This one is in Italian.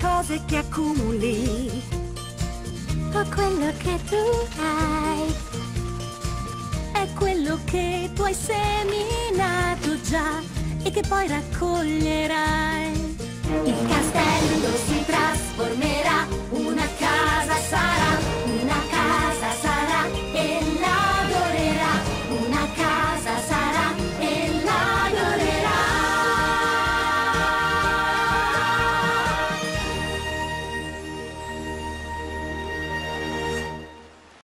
cose che accumuli, o quello che tu hai. è quello che tu hai seminato già e che poi raccoglie